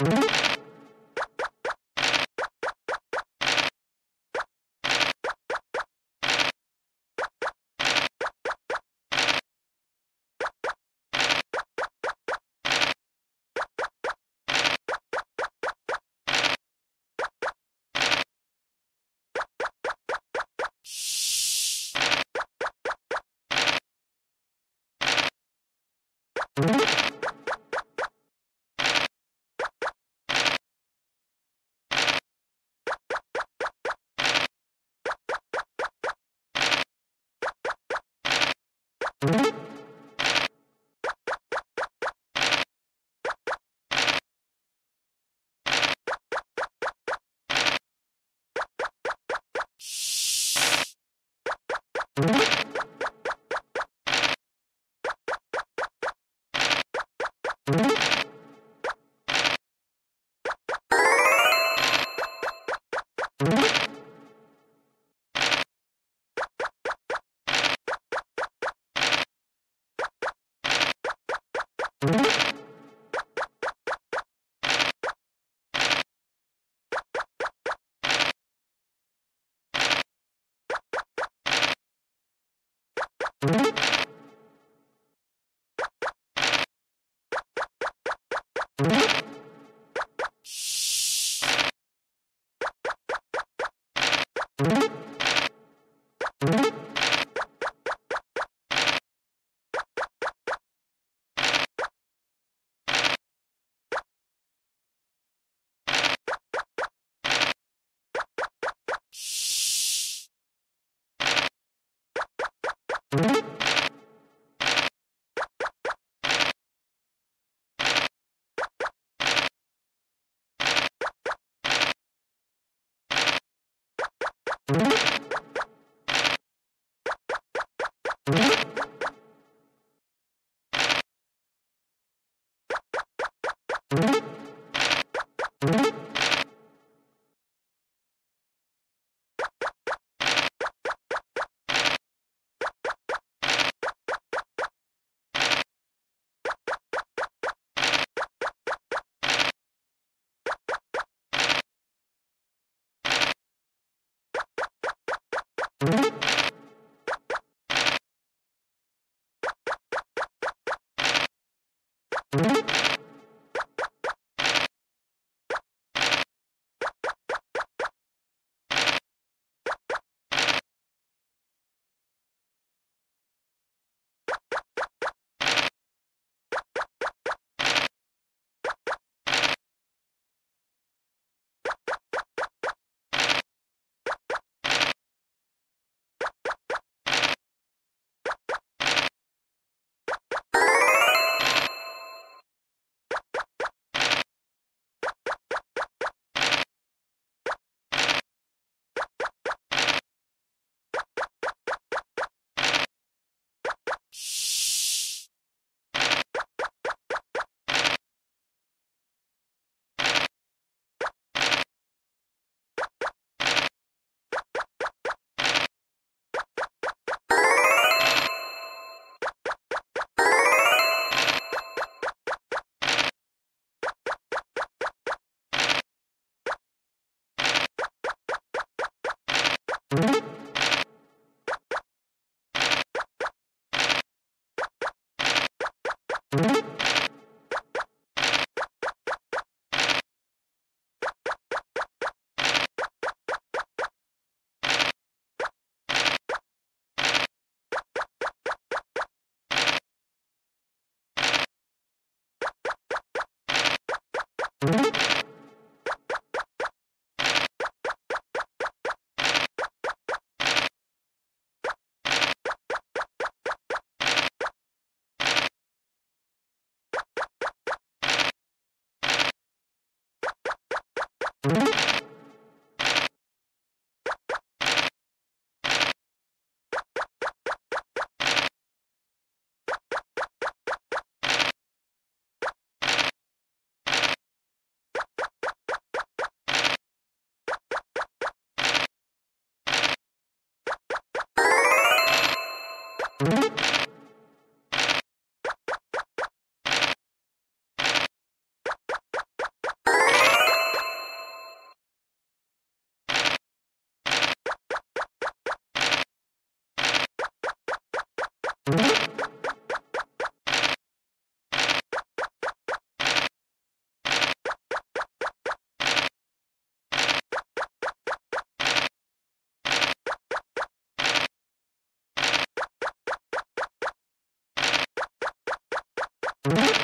you you you you you you you